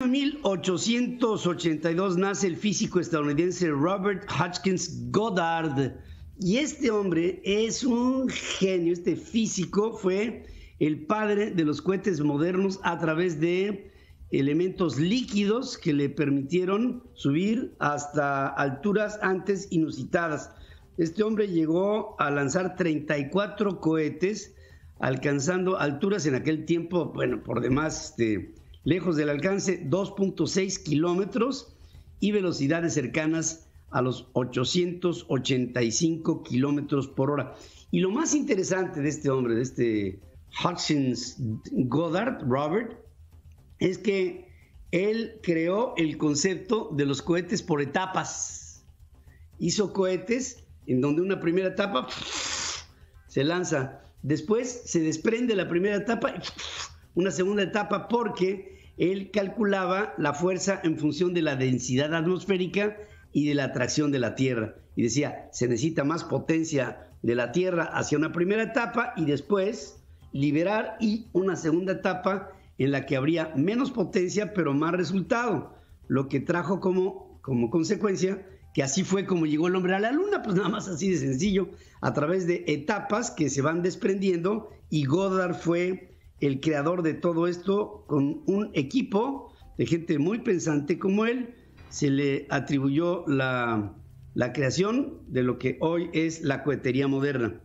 En 1882 nace el físico estadounidense Robert Hutchins Goddard. Y este hombre es un genio, este físico fue el padre de los cohetes modernos a través de elementos líquidos que le permitieron subir hasta alturas antes inusitadas. Este hombre llegó a lanzar 34 cohetes, alcanzando alturas en aquel tiempo, bueno, por demás, este, lejos del alcance, 2.6 kilómetros y velocidades cercanas a los 885 kilómetros por hora. Y lo más interesante de este hombre, de este Hutchins Goddard, Robert, es que él creó el concepto de los cohetes por etapas. Hizo cohetes en donde una primera etapa se lanza, después se desprende la primera etapa, una segunda etapa porque él calculaba la fuerza en función de la densidad atmosférica y de la atracción de la Tierra. Y decía, se necesita más potencia de la Tierra hacia una primera etapa y después liberar y una segunda etapa en la que habría menos potencia pero más resultado, lo que trajo como, como consecuencia que así fue como llegó el hombre a la luna, pues nada más así de sencillo, a través de etapas que se van desprendiendo y Goddard fue el creador de todo esto con un equipo de gente muy pensante como él, se le atribuyó la, la creación de lo que hoy es la cohetería moderna.